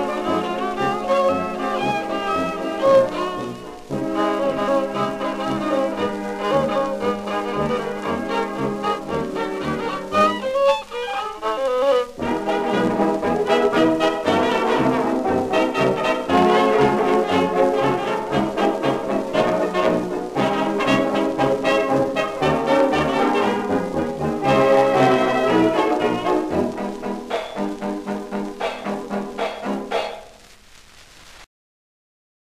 Oh,